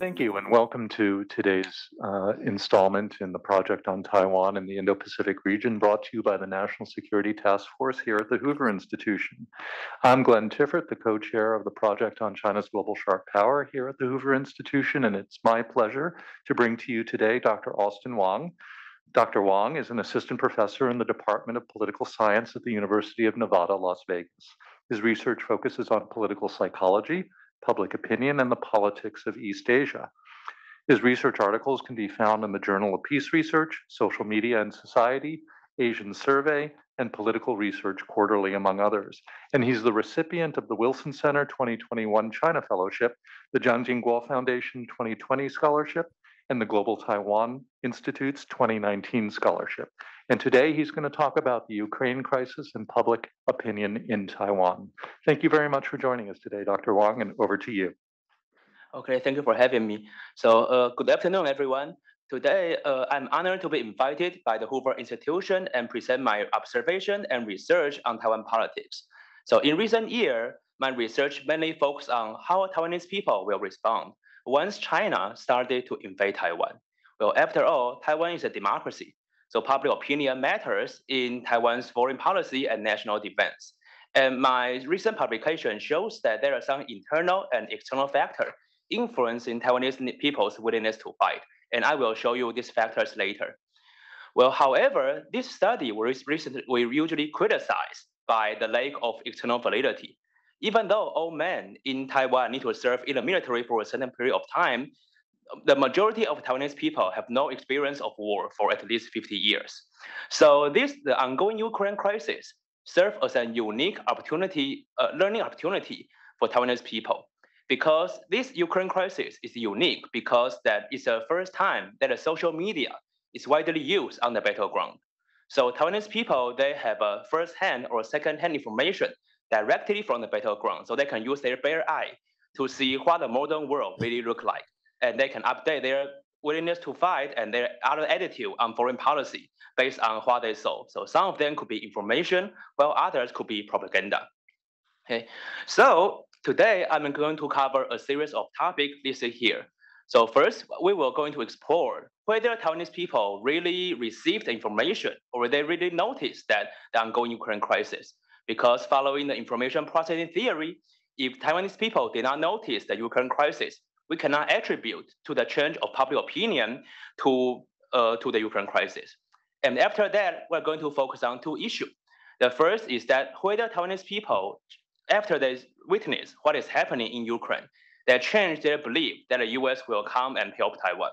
Thank you, and welcome to today's uh, installment in the project on Taiwan and the Indo-Pacific region brought to you by the National Security Task Force here at the Hoover Institution. I'm Glenn Tiffert, the co-chair of the project on China's global sharp power here at the Hoover Institution, and it's my pleasure to bring to you today Dr. Austin Wang. Dr. Wang is an assistant professor in the Department of Political Science at the University of Nevada, Las Vegas. His research focuses on political psychology, public opinion, and the politics of East Asia. His research articles can be found in the Journal of Peace Research, Social Media and Society, Asian Survey, and Political Research Quarterly, among others. And he's the recipient of the Wilson Center 2021 China Fellowship, the Jiang Jingguo Foundation 2020 Scholarship, and the Global Taiwan Institute's 2019 Scholarship. And today he's going to talk about the Ukraine crisis and public opinion in Taiwan. Thank you very much for joining us today, Dr. Wang, and over to you. Okay, thank you for having me. So uh, good afternoon, everyone. Today, uh, I'm honored to be invited by the Hoover Institution and present my observation and research on Taiwan politics. So in recent year, my research mainly focused on how Taiwanese people will respond once China started to invade Taiwan. Well, after all, Taiwan is a democracy, so public opinion matters in Taiwan's foreign policy and national defense. And my recent publication shows that there are some internal and external factors influencing Taiwanese people's willingness to fight. And I will show you these factors later. Well, however, this study was recently we usually criticized by the lack of external validity. Even though all men in Taiwan need to serve in the military for a certain period of time, the majority of Taiwanese people have no experience of war for at least 50 years. So this, the ongoing Ukraine crisis, serves as a unique opportunity, uh, learning opportunity for Taiwanese people. Because this Ukraine crisis is unique because that it's the first time that social media is widely used on the battleground. So Taiwanese people, they have a first-hand or second-hand information directly from the battleground. So they can use their bare eye to see what the modern world really look like and they can update their willingness to fight and their other attitude on foreign policy based on what they saw. So some of them could be information, while others could be propaganda. Okay, so today I'm going to cover a series of topics listed here. So first, we will going to explore whether Taiwanese people really received information or they really noticed that the ongoing Ukraine crisis. Because following the information processing theory, if Taiwanese people did not notice the Ukraine crisis, we cannot attribute to the change of public opinion to, uh, to the Ukraine crisis. And after that, we're going to focus on two issues. The first is that whether Taiwanese people, after they witness what is happening in Ukraine, they change their belief that the US will come and help Taiwan.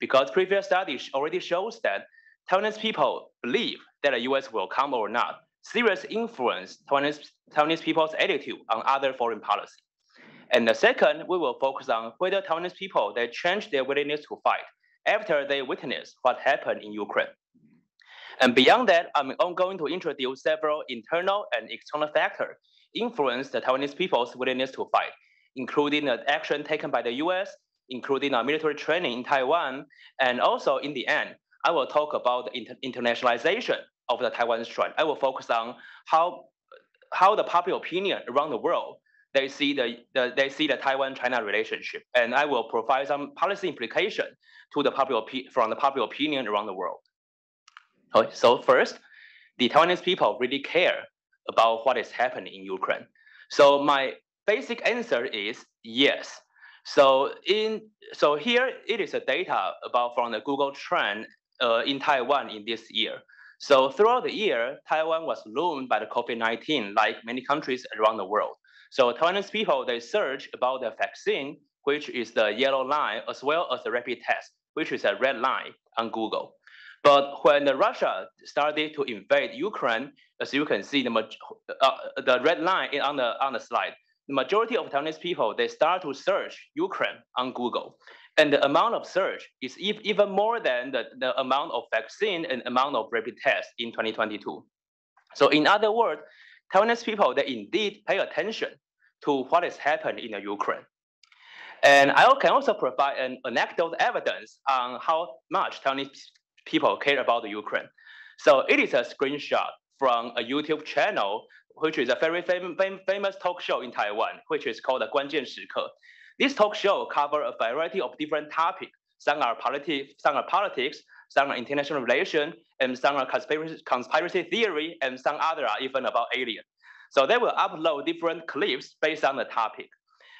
Because previous studies already shows that Taiwanese people believe that the US will come or not, serious influence Taiwanese, Taiwanese people's attitude on other foreign policy. And the second, we will focus on whether Taiwanese people, they change their willingness to fight after they witness what happened in Ukraine. And beyond that, I'm going to introduce several internal and external factors influence the Taiwanese people's willingness to fight, including the action taken by the US, including our military training in Taiwan, and also in the end, I will talk about the inter internationalization of the Taiwan Strait. I will focus on how, how the public opinion around the world they see the, the they see the Taiwan-China relationship, and I will provide some policy implication to the public from the public opinion around the world. Okay, so first, the Taiwanese people really care about what is happening in Ukraine. So my basic answer is yes. So in so here it is a data about from the Google Trend uh, in Taiwan in this year. So throughout the year, Taiwan was ruined by the COVID-19 like many countries around the world. So Taiwanese people, they search about the vaccine, which is the yellow line, as well as the rapid test, which is a red line on Google. But when Russia started to invade Ukraine, as you can see, the, uh, the red line on the, on the slide, the majority of Taiwanese people, they start to search Ukraine on Google. And the amount of surge is even more than the, the amount of vaccine and amount of rapid tests in 2022. So in other words, Taiwanese people, they indeed pay attention to what has happened in the Ukraine. And I can also provide an anecdotal evidence on how much Taiwanese people care about the Ukraine. So it is a screenshot from a YouTube channel, which is a very fam- fam- famous talk show in Taiwan, which is called the Guanjian this talk show cover a variety of different topics. Some are politics, some are politics, some are international relations, and some are conspiracy, conspiracy theory, and some other are even about alien. So they will upload different clips based on the topic.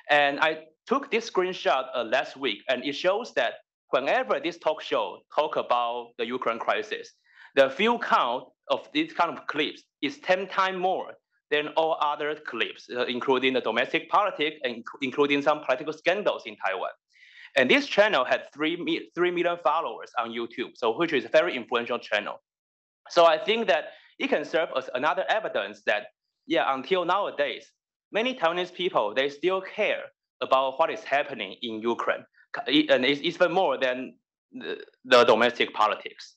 And I took this screenshot uh, last week, and it shows that whenever this talk show talk about the Ukraine crisis, the view count of these kind of clips is 10 times more than all other clips, uh, including the domestic politics and including some political scandals in Taiwan. And this channel had 3, 3 million followers on YouTube, so which is a very influential channel. So I think that it can serve as another evidence that, yeah, until nowadays, many Taiwanese people, they still care about what is happening in Ukraine, and it's even more than the, the domestic politics.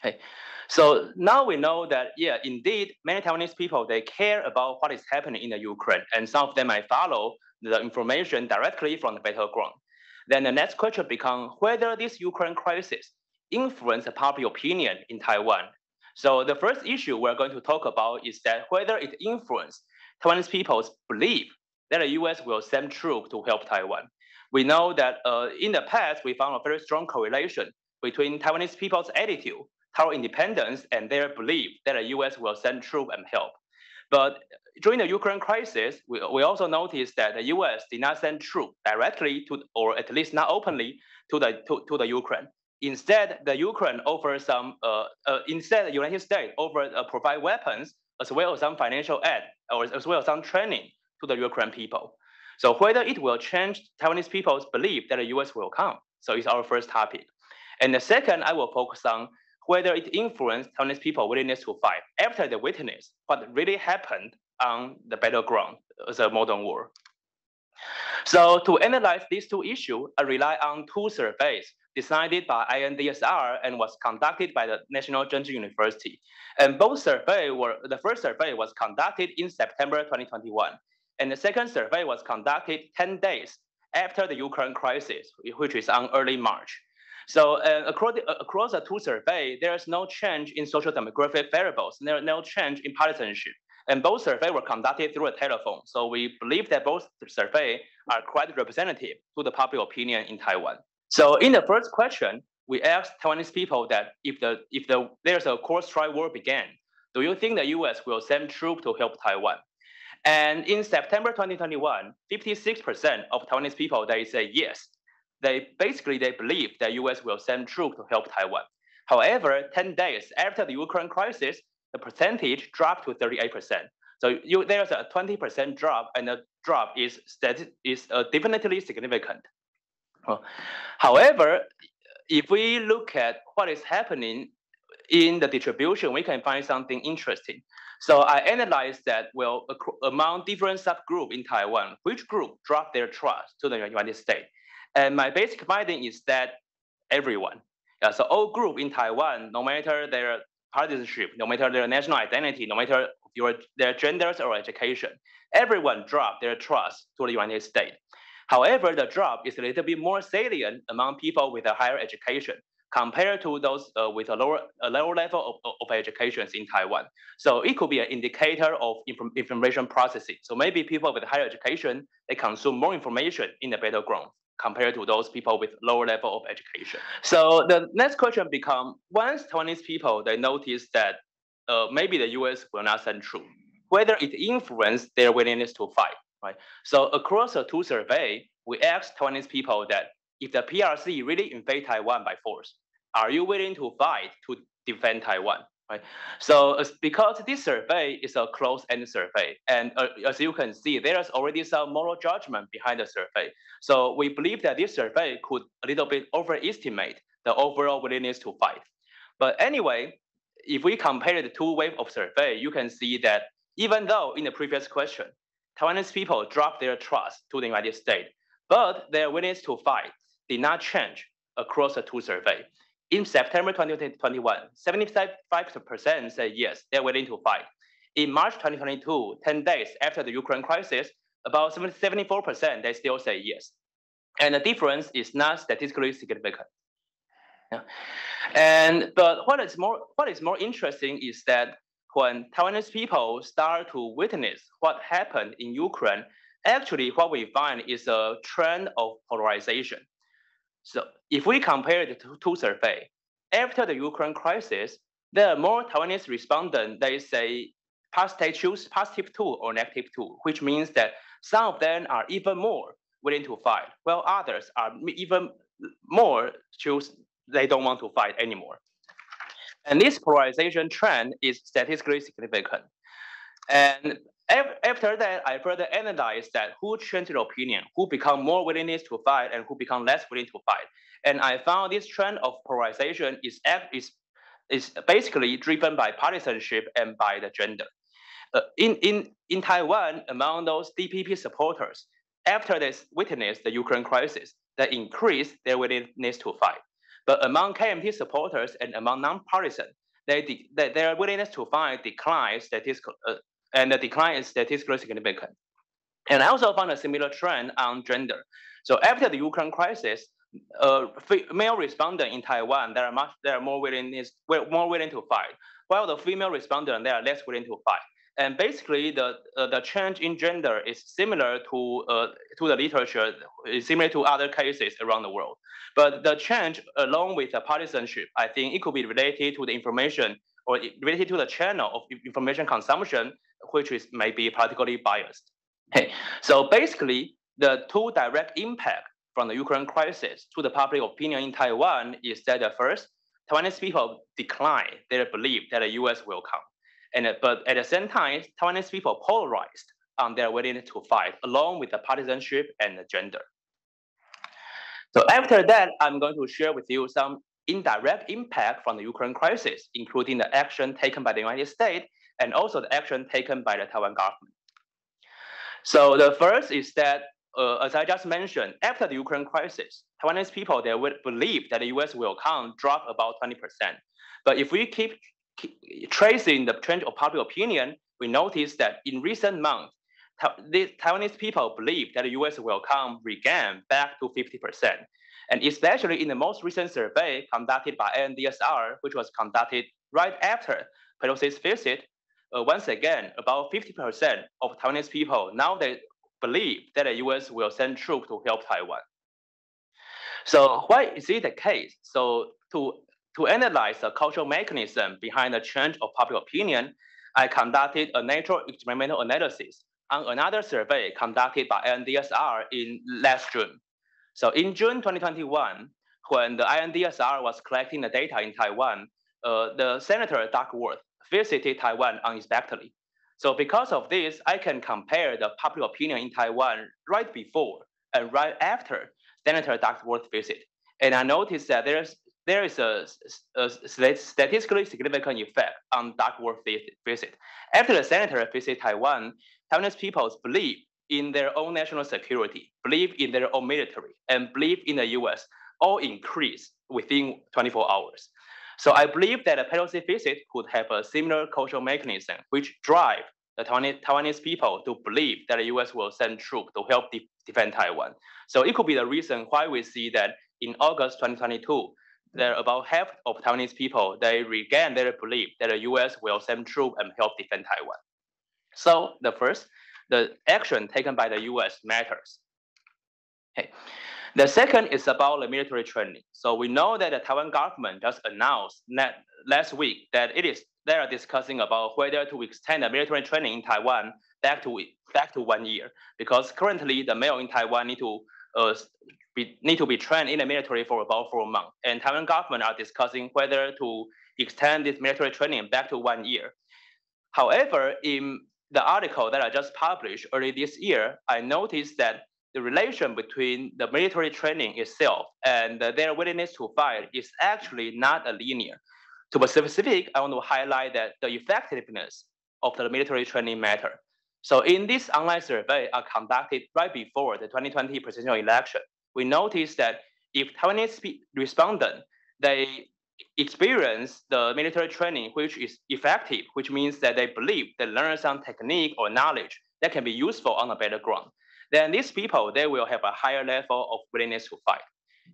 Okay. So now we know that, yeah, indeed, many Taiwanese people, they care about what is happening in the Ukraine, and some of them might follow the information directly from the battleground. Then the next question becomes whether this Ukraine crisis influence the public opinion in Taiwan. So the first issue we're going to talk about is that whether it influenced Taiwanese people's belief that the U.S. will send troops to help Taiwan. We know that uh, in the past, we found a very strong correlation between Taiwanese people's attitude toward independence and their belief that the U.S. will send troops and help. But during the Ukraine crisis, we, we also noticed that the U.S. did not send troops directly to, or at least not openly, to the to, to the Ukraine. Instead, the Ukraine offered some. Uh, uh, instead, the United States offered uh, provide weapons as well as some financial aid or as well as some training to the Ukraine people. So whether it will change Taiwanese people's belief that the U.S. will come. So it's our first topic. And the second, I will focus on whether it influenced Taiwanese people willingness to fight after they witnessed what really happened on the battleground as a modern war. So to analyze these two issues, I rely on two surveys decided by INDSR and was conducted by the National Chengchi University. And both survey were, the first survey was conducted in September 2021. And the second survey was conducted 10 days after the Ukraine crisis, which is on early March. So uh, across, the, uh, across the two surveys, there is no change in social demographic variables. There is no change in partisanship. And both surveys were conducted through a telephone. So we believe that both surveys are quite representative to the public opinion in Taiwan. So in the first question, we asked Taiwanese people that if the if the there's a cross-Strait war began, do you think the U.S. will send troops to help Taiwan? And in September 2021, 56% of Taiwanese people they say yes, they basically they believe that U.S. will send troops to help Taiwan. However, 10 days after the Ukraine crisis, the percentage dropped to 38%. So you, there's a 20% drop, and the drop is is uh, definitely significant. however, if we look at what is happening in the distribution, we can find something interesting. So I analyzed that, well, among different subgroups in Taiwan, which group dropped their trust to the United States? And my basic finding is that everyone, yeah, so all group in Taiwan, no matter their partisanship, no matter their national identity, no matter your, their genders or education, everyone dropped their trust to the United States. However, the drop is a little bit more salient among people with a higher education compared to those uh, with a lower, a lower level of, of education in Taiwan. So it could be an indicator of information processing. So maybe people with higher education, they consume more information in the battleground compared to those people with lower level of education. So the next question becomes, once Taiwanese people, they notice that uh, maybe the US will not send troops, whether it influenced their willingness to fight, right? So across the two survey, we asked Taiwanese people that if the PRC really invade Taiwan by force, are you willing to fight to defend Taiwan? Right? So because this survey is a closed-end survey, and uh, as you can see, there is already some moral judgment behind the survey. So we believe that this survey could a little bit overestimate the overall willingness to fight. But anyway, if we compare the two waves of survey, you can see that even though in the previous question, Taiwanese people dropped their trust to the United States, but their willingness to fight did not change across the two survey. In September 2021, 75% said yes, they're willing to fight. In March 2022, 10 days after the Ukraine crisis, about 74% they still say yes. And the difference is not statistically significant. Yeah. And but what is more what is more interesting is that when Taiwanese people start to witness what happened in Ukraine actually what we find is a trend of polarization. So if we compare the two, two survey, after the Ukraine crisis, there are more Taiwanese respondents, they say positive choose positive two or negative two, which means that some of them are even more willing to fight, while others are even more choose they don't want to fight anymore. And this polarization trend is statistically significant. And after that, I further analyzed that who changed their opinion, who become more willingness to fight, and who become less willing to fight. And I found this trend of polarization is, is, is basically driven by partisanship and by the gender. Uh, in, in, in Taiwan, among those DPP supporters, after they witnessed the Ukraine crisis, they increased their willingness to fight. But among KMT supporters and among non-partisan, they, they, their willingness to fight declines statistical, uh, and the decline is statistically significant. And I also found a similar trend on gender. So after the Ukraine crisis, uh, male respondents in Taiwan, they are much, they are more willingness, more willing to fight, while the female respondents they are less willing to fight. And basically, the uh, the change in gender is similar to uh, to the literature, is similar to other cases around the world. But the change, along with the partisanship, I think it could be related to the information or related to the channel of information consumption, which is maybe particularly biased. Okay, so basically, the two direct impact from the Ukraine crisis to the public opinion in Taiwan is that the first, Taiwanese people decline their belief that the U.S. will come. And, uh, but at the same time, Taiwanese people polarized on their willingness to fight, along with the partisanship and the gender. So after that, I'm going to share with you some indirect impact from the Ukraine crisis, including the action taken by the United States and also the action taken by the Taiwan government. So the first is that, uh, as I just mentioned, after the Ukraine crisis, Taiwanese people, they would believe that the US will come drop about 20%. But if we keep tracing the trend of public opinion, we notice that in recent months, the Taiwanese people believe that the US will come regain back to 50%. And especially in the most recent survey conducted by INDSR, which was conducted right after Pelosi's visit, uh, once again, about 50% of Taiwanese people now they believe that the US will send troops to help Taiwan. So why is it the case? So to to analyze the cultural mechanism behind the change of public opinion, I conducted a natural experimental analysis on another survey conducted by INDSR in last June. So in June 2021, when the INDSR was collecting the data in Taiwan, uh, the Senator Duckworth visited Taiwan unexpectedly. So because of this, I can compare the public opinion in Taiwan right before and right after Senator Duckworth visit. And I noticed that there's there is a, a, statistically significant effect on Duckworth visit. After the senator visited Taiwan, Taiwanese people believe in their own national security, believe in their own military, and believe in the US all increase within 24 hours. So I believe that a Pelosi visit could have a similar cultural mechanism which drive the Taiwanese people to believe that the US will send troops to help de defend Taiwan. So it could be the reason why we see that in August 2022, there are about half of Taiwanese people, they regain their belief that the US will send troops and help defend Taiwan. So the first, the action taken by the US matters. Okay. The second is about the military training. So we know that the Taiwan government just announced last week that it is they are discussing about whether to extend the military training in Taiwan back to back to one year because currently the male in Taiwan need to uh, be, need to be trained in the military for about four months. And Taiwan government are discussing whether to extend this military training back to one year. However, in the article that I just published early this year, I noticed that the relation between the military training itself and their willingness to fight is actually not a linear. To be specific, I want to highlight that the effectiveness of the military training matter. So in this online survey are conducted right before the 2020 presidential election, we noticed that if Taiwanese respondent, they experience the military training which is effective, which means that they believe they learn some technique or knowledge that can be useful on a battleground, then these people, they will have a higher level of willingness to fight.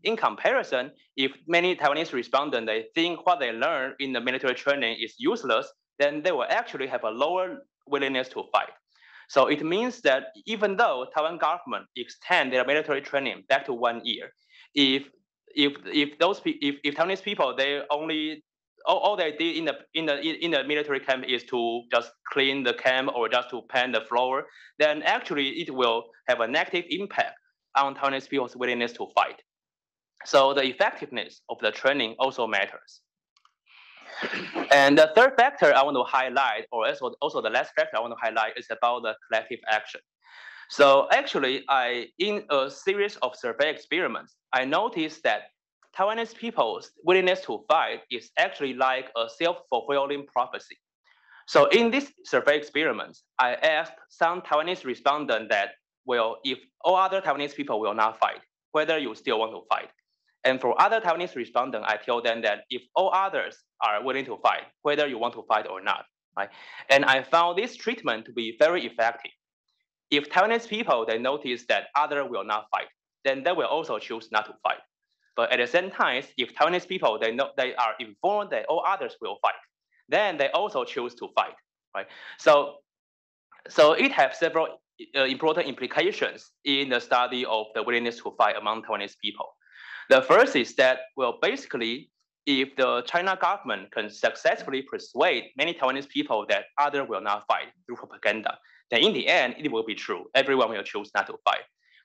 In comparison, if many Taiwanese respondents, they think what they learn in the military training is useless, then they will actually have a lower willingness to fight. So it means that even though Taiwan government extend their military training back to one year, if if if those if, if Taiwanese people they only all, all they did in the in the in the military camp is to just clean the camp or just to paint the floor, then actually it will have a negative impact on Taiwanese people's willingness to fight. So the effectiveness of the training also matters. And the third factor I want to highlight, or also, also the last factor I want to highlight is about the collective action. So actually, I in a series of survey experiments, I noticed that Taiwanese people's willingness to fight is actually like a self-fulfilling prophecy. So in this survey experiments, I asked some Taiwanese respondents that, well, if all other Taiwanese people will not fight, whether you still want to fight. And for other Taiwanese respondents, I tell them that if all others are willing to fight, whether you want to fight or not, right? And I found this treatment to be very effective. If Taiwanese people, they notice that other will not fight, then they will also choose not to fight. But at the same time, if Taiwanese people, they know they are informed that all others will fight, then they also choose to fight, right? So, so it has several uh, important implications in the study of the willingness to fight among Taiwanese people. The first is that, well, basically, if the China government can successfully persuade many Taiwanese people that other will not fight through propaganda, then in the end, it will be true. Everyone will choose not to fight.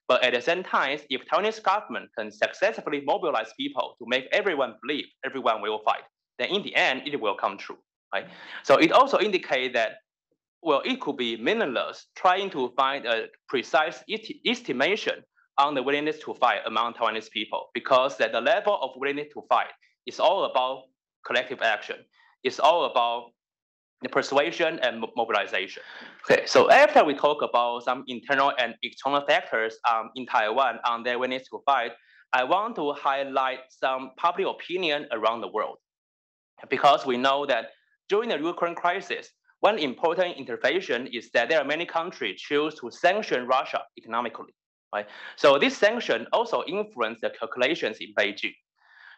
But at the same time, if Taiwanese government can successfully mobilize people to make everyone believe everyone will fight, then in the end, it will come true, right? So it also indicates that, well, it could be meaningless trying to find a precise estimation on the willingness to fight among Taiwanese people because that the level of willingness to fight is all about collective action. It's all about persuasion and mobilization. Okay, so after we talk about some internal and external factors um, in Taiwan on their willingness to fight, I want to highlight some public opinion around the world. Because we know that during the Ukraine crisis, one important intervention is that there are many countries choose to sanction Russia economically right? So this sanction also influenced the calculations in Beijing.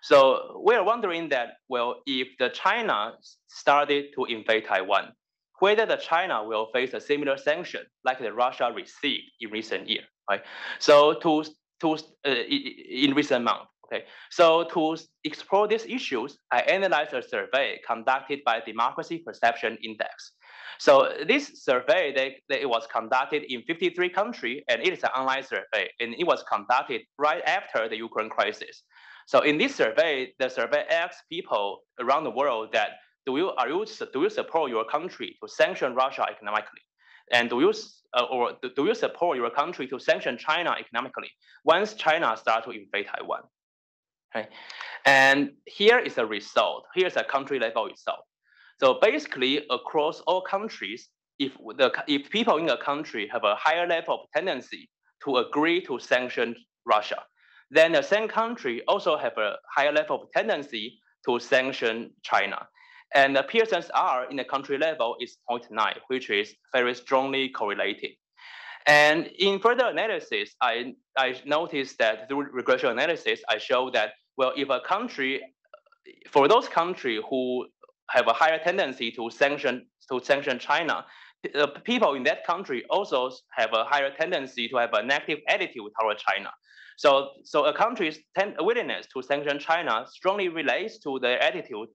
So we're wondering that, well, if the China started to invade Taiwan, whether the China will face a similar sanction like the Russia received in recent year, right? So to, to uh, in recent month, okay? So to explore these issues, I analyzed a survey conducted by Democracy Perception Index. So this survey, they, they, it was conducted in 53 countries, and it is an online survey, and it was conducted right after the Ukraine crisis. So in this survey, the survey asks people around the world that do you are you do you support your country to sanction Russia economically, and do you uh, or do you support your country to sanction China economically once China starts to invade Taiwan? Okay, and here is the result. Here's a country level result. So basically, across all countries, if the if people in a country have a higher level of tendency to agree to sanction Russia, then the same country also have a higher level of tendency to sanction China. And the Pearson's R in the country level is 0.9, which is very strongly correlated. And in further analysis, I, I noticed that through regression analysis, I show that, well, if a country, for those countries who have a higher tendency to sanction to sanction China. The people in that country also have a higher tendency to have a negative attitude toward China. So, so a country's willingness to sanction China strongly relates to their attitude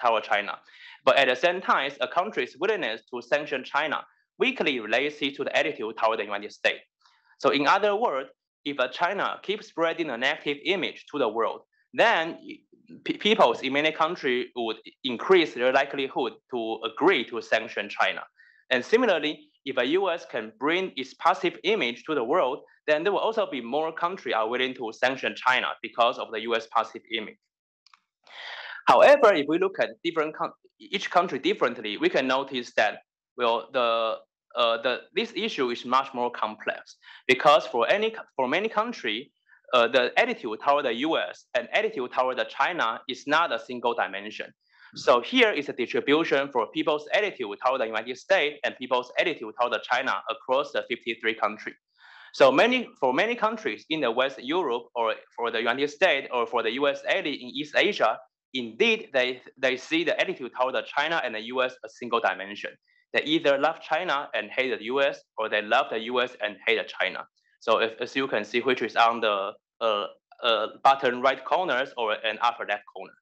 toward China. But at the same time, a country's willingness to sanction China weakly relates to the attitude toward the United States. So in other words, if China keeps spreading a negative image to the world, then peoples in many countries would increase their likelihood to agree to sanction China. And similarly, if the US can bring its positive image to the world, then there will also be more countries are willing to sanction China because of the US positive image. However, if we look at different each country differently, we can notice that well the uh, the this issue is much more complex because for any for many countries, uh, the attitude toward the US and attitude toward the China is not a single dimension. So here is a distribution for people's attitude toward the United States and people's attitude toward China across the 53 countries. So many for many countries in the West Europe or for the United States or for the USA in East Asia, indeed they, they see the attitude toward China and the US a single dimension. they either love China and hate the US, or they love the US and hate China. So if, as you can see, which is on the uh, uh, bottom right corners or an upper left corner.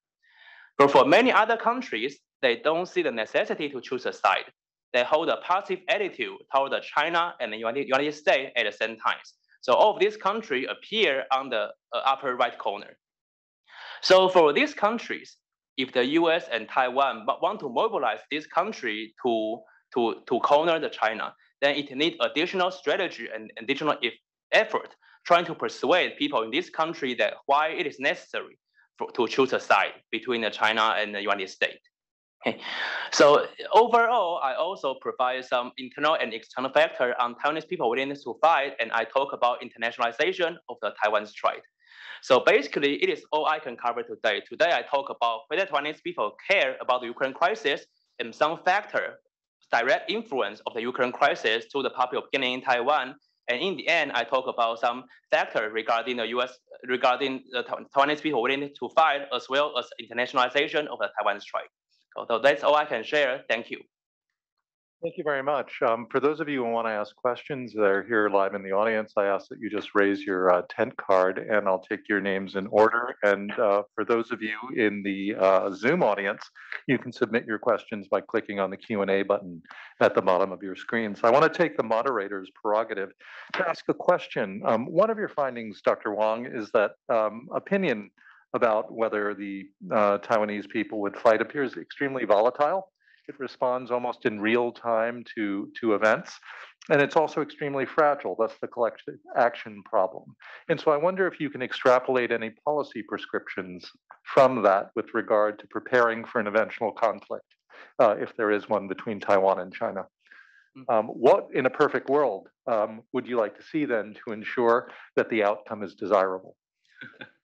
But for many other countries, they don't see the necessity to choose a side. They hold a positive attitude toward the China and the United States at the same time. So all of these countries appear on the uh, upper right corner. So for these countries, if the US and Taiwan want to mobilize this country to, to, to corner the China, then it needs additional strategy and additional effort trying to persuade people in this country that why it is necessary to choose a side between the China and the United States. Okay. So overall, I also provide some internal and external factor on Taiwanese people willingness to fight, and I talk about internationalization of the Taiwan Strait. So basically, it is all I can cover today. Today, I talk about whether Taiwanese people care about the Ukraine crisis and some factor direct influence of the Ukraine crisis to the popular opinion in Taiwan. And in the end, I talk about some factor regarding the U.S. regarding the Taiwanese people willing to fight, as well as internationalization of the Taiwan Strait. So that's all I can share. Thank you. Thank you very much. Um, for those of you who want to ask questions that are here live in the audience, I ask that you just raise your uh, tent card and I'll take your names in order. And uh, for those of you in the uh, Zoom audience, you can submit your questions by clicking on the Q&A button at the bottom of your screen. So I want to take the moderator's prerogative to ask a question. Um, one of your findings, Dr. Wang, is that um, opinion about whether the uh, Taiwanese people would fight appears extremely volatile. It responds almost in real time to, to events. And it's also extremely fragile. That's the collective action problem. And so I wonder if you can extrapolate any policy prescriptions from that with regard to preparing for an eventual conflict, uh, if there is one between Taiwan and China. Hmm. Um, what in a perfect world um, would you like to see then to ensure that the outcome is desirable?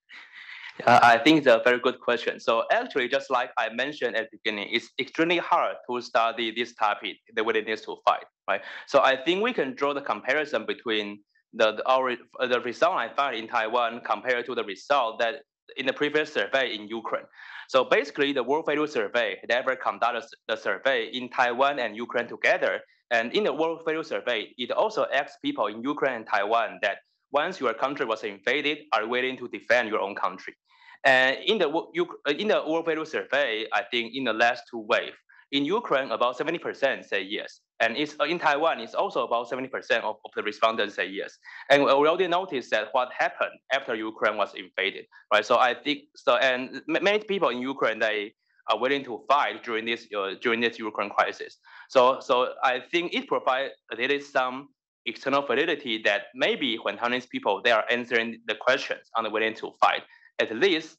Uh, I think it's a very good question. So actually, just like I mentioned at the beginning, it's extremely hard to study this topic, the willingness to fight, right? So I think we can draw the comparison between the, the, our, the result I found in Taiwan compared to the result that in the previous survey in Ukraine. So basically, the World Value Survey never conducted the survey in Taiwan and Ukraine together. And in the World Value Survey, it also asked people in Ukraine and Taiwan that once your country was invaded, are willing to defend your own country. And in the uh, in the World Value Survey, I think in the last two waves, in Ukraine, about 70% say yes. And it's, uh, in Taiwan, it's also about 70% of, of the respondents say yes. And we already noticed that what happened after Ukraine was invaded, right? So I think, so, and many people in Ukraine, they are willing to fight during this, uh, during this Ukraine crisis. So, so I think it provides, there is some external validity that maybe when Taiwanese people, they are answering the questions on the willing to fight, at least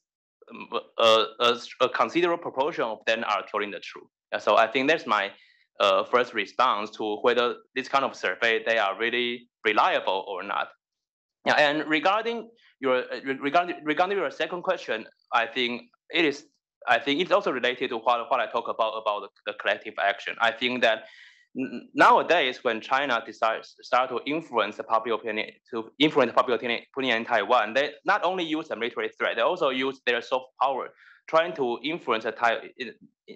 um, a, a, a, considerable proportion of them are telling the truth. So I think that's my uh, first response to whether this kind of survey they are really reliable or not. And regarding your regarding regarding your second question, I think it is. I think it's also related to what, what I talk about about the collective action. I think that nowadays, when China decides to start to influence the public opinion to influence the public opinion in Taiwan, they not only use the military threat, they also use their soft power, trying to influence the,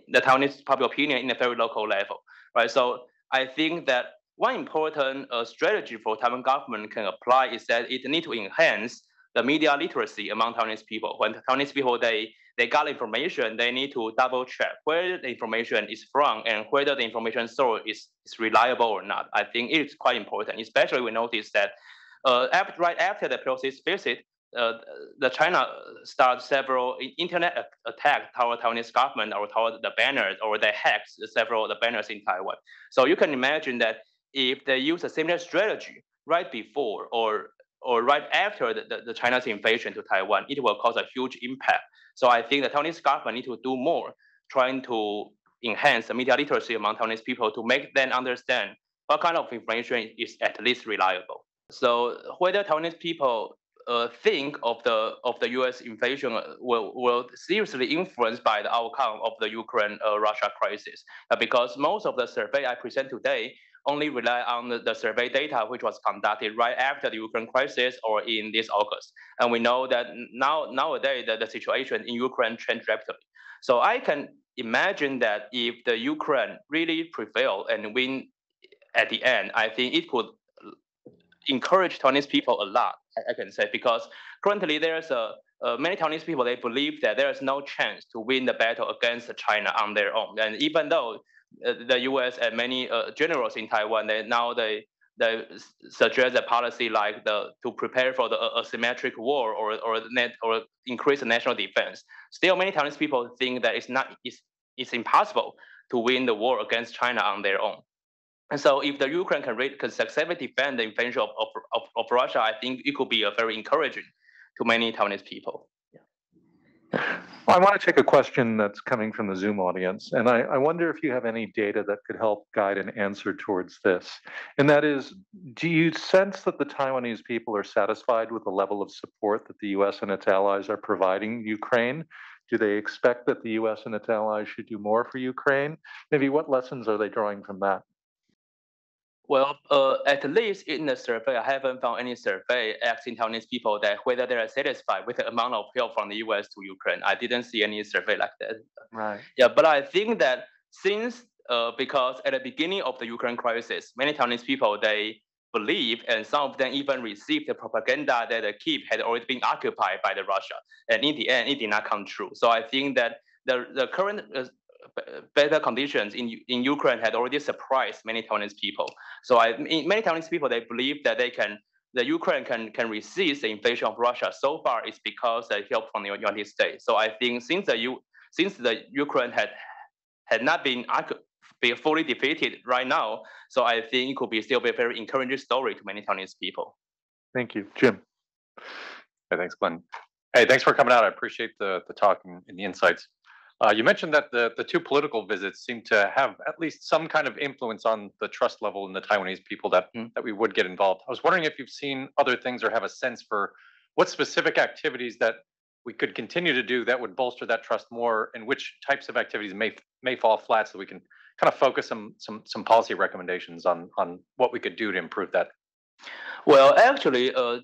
the Taiwanese public opinion in a very local level, right? So I think that one important uh, strategy for Taiwan government can apply is that it need to enhance the media literacy among Taiwanese people. When Taiwanese people they they got information, they need to double check where the information is from and whether the information source is, is reliable or not. I think it is quite important, especially we notice that uh, after, right after the Pelosi's visit, uh, the China started several internet attacks toward Taiwanese government or toward the banners or they hacked several of the banners in Taiwan. So you can imagine that if they use a similar strategy right before or or right after the, the, the China's invasion to Taiwan, it will cause a huge impact so I think the Taiwanese government need to do more, trying to enhance the media literacy among Taiwanese people to make them understand what kind of information is at least reliable. So whether Taiwanese people uh, think of the of the U.S. invasion uh, will will seriously influenced by the outcome of the Ukraine-Russia uh, crisis, uh, because most of the survey I present today only rely on the, the, survey data which was conducted right after the Ukraine crisis or in this August. And we know that now nowadays the, the situation in Ukraine changed rapidly. So I can imagine that if the Ukraine really prevail and win at the end, I think it could encourage Taiwanese people a lot. I, can say because currently there's a uh, many Taiwanese people they believe that there is no chance to win the battle against China on their own. And even though the U.S. and many uh, generals in Taiwan, they now they they suggest a policy like the to prepare for the asymmetric war or or net or increase the national defense. Still, many Taiwanese people think that it's not it's, it's impossible to win the war against China on their own. And so if the Ukraine can, can successfully defend the invasion of, of, of, of, Russia, I think it could be a very encouraging to many Taiwanese people. Well, I want to take a question that's coming from the Zoom audience, and I, I, wonder if you have any data that could help guide an answer towards this. And that is, do you sense that the Taiwanese people are satisfied with the level of support that the US and its allies are providing Ukraine? Do they expect that the US and its allies should do more for Ukraine? Maybe what lessons are they drawing from that? Well, uh, at least in the survey, I haven't found any survey asking Taiwanese people that whether they are satisfied with the amount of help from the U.S. to Ukraine. I didn't see any survey like that. Right. Yeah, but I think that since uh, because at the beginning of the Ukraine crisis, many Taiwanese people they believe, and some of them even received the propaganda that the Kiev had already been occupied by the Russia, and in the end, it did not come true. So I think that the the current uh, Uh, better conditions in, in Ukraine had already surprised many Taiwanese people. So I, many Taiwanese people, they believe that they can, the Ukraine can, can resist the invasion of Russia. So far, it's because the help from the United States. So I think since the, U, since the Ukraine had, had not been be fully defeated right now, so I think it could be still be a very encouraging story to many Taiwanese people. Thank you, Jim. Hey, thanks, Glenn. Hey, thanks for coming out. I appreciate the, the talk and, and the insights. Uh, you mentioned that the, the two political visits seem to have at least some kind of influence on the trust level in the Taiwanese people that, mm. that we would get involved. I was wondering if you've seen other things or have a sense for what specific activities that we could continue to do that would bolster that trust more and which types of activities may may fall flat so we can kind of focus some some some policy recommendations on on what we could do to improve that well actually uh,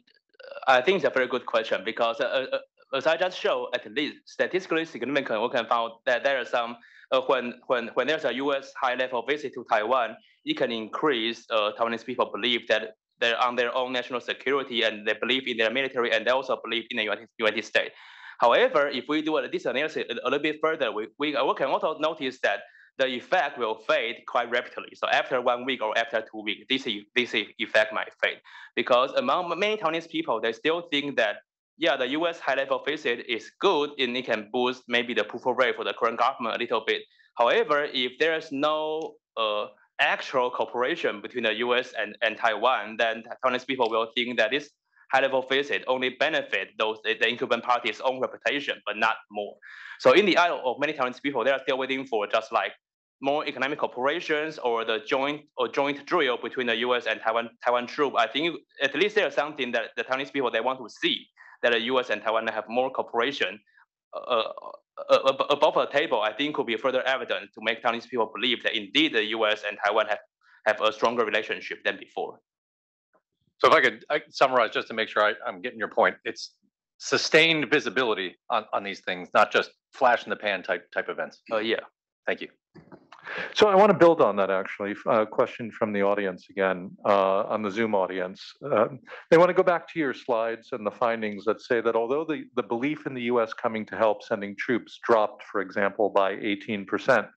i think it's a very good question because uh, uh as I just showed, at least statistically significant, we can find that there are some uh, when when when there's a U.S. high-level visit to Taiwan, it can increase uh, Taiwanese people believe that they're on their own national security and they believe in their military and they also believe in the United, United States. However, if we do this analysis a, a little bit further, we, we, we can also notice that the effect will fade quite rapidly. So after one week or after two weeks, this, this effect might fade. Because among many Taiwanese people, they still think that yeah, the US high level visit is good and it can boost maybe the approval rate for the current government a little bit. However, if there's no uh, actual cooperation between the US and, and Taiwan, then Taiwanese people will think that this high level visit only benefit those the incumbent party's own reputation, but not more. So in the eye of many Taiwanese people, they are still waiting for just like more economic cooperations or the joint or joint drill between the U.S. and Taiwan Taiwan troop. I think at least there's something that the Taiwanese people they want to see that the U.S. and Taiwan have more cooperation uh, uh, uh above the table, I think could be further evidence to make Chinese people believe that indeed the U.S. and Taiwan have, have a stronger relationship than before. So if I could I summarize just to make sure I, am getting your point, it's sustained visibility on, on these things, not just flash in the pan type type events. Uh, yeah. Thank you. So I want to build on that actually. A question from the audience again, uh, on the Zoom audience. Uh, they want to go back to your slides and the findings that say that although the, the belief in the US coming to help sending troops dropped, for example, by 18%,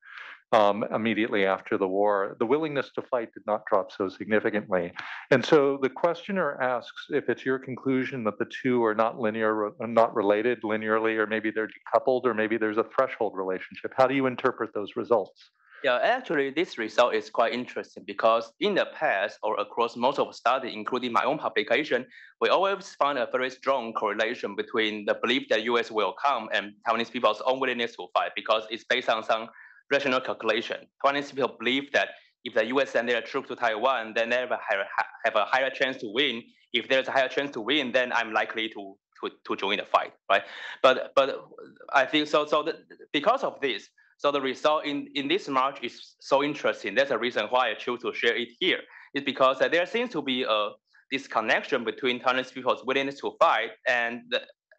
um, immediately after the war, the willingness to fight did not drop so significantly. And so the questioner asks if it's your conclusion that the two are not linear, not related linearly, or maybe they're decoupled, or maybe there's a threshold relationship. How do you interpret those results? Yeah, actually, this result is quite interesting because in the past or across most of the study, including my own publication, we always find a very strong correlation between the belief that US will come and Taiwanese people's own willingness to fight because it's based on some rational calculation. Taiwanese people believe that if the US send their troops to Taiwan, then they have a higher, have a higher chance to win. If there's a higher chance to win, then I'm likely to to, to join the fight, right? But but I think so. So because of this, so the result in, in this March is so interesting. That's the reason why I choose to share it here. It's because there seems to be a disconnection between Taiwanese people's willingness to fight and